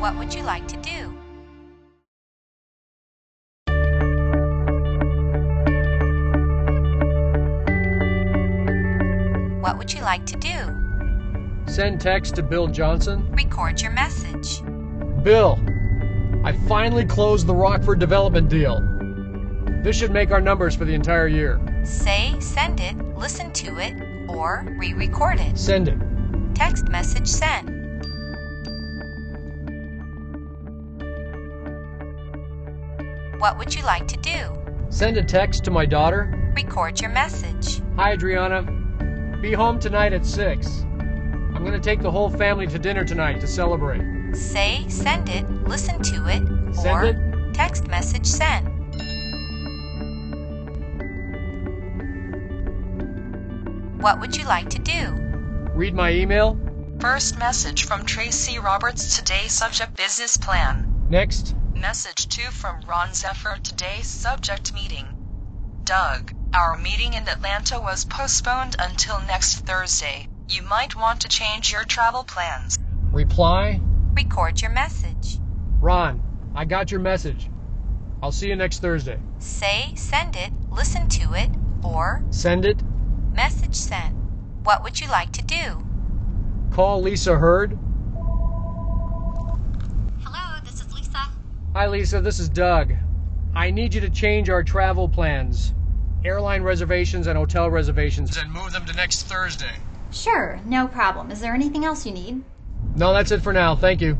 What would you like to do? What would you like to do? Send text to Bill Johnson. Record your message. Bill, I finally closed the Rockford development deal. This should make our numbers for the entire year. Say, send it, listen to it, or re record it. Send it. Text message sent. What would you like to do? Send a text to my daughter. Record your message. Hi, Adriana. Be home tonight at 6. I'm going to take the whole family to dinner tonight to celebrate. Say, send it, listen to it, Send or it. text message sent. What would you like to do? Read my email. First message from Tracy Roberts today subject business plan. Next. Message 2 from Ron Zephyr today subject meeting. Doug, our meeting in Atlanta was postponed until next Thursday. You might want to change your travel plans. Reply. Record your message. Ron, I got your message. I'll see you next Thursday. Say, send it, listen to it, or Send it. message sent. What would you like to do? Call Lisa Hurd. Hello, this is Lisa. Hi, Lisa. This is Doug. I need you to change our travel plans, airline reservations, and hotel reservations, and move them to next Thursday. Sure, no problem. Is there anything else you need? No, that's it for now. Thank you.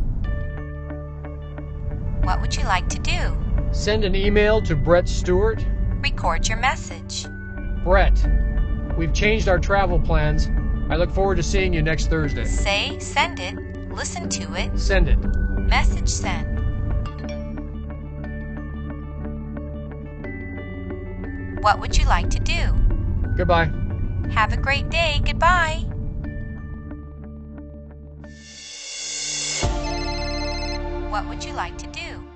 What would you like to do? Send an email to Brett Stewart. Record your message. Brett, we've changed our travel plans. I look forward to seeing you next Thursday. Say, send it, listen to it, Send it. message sent. What would you like to do? Goodbye. Have a great day. Goodbye. What would you like to do?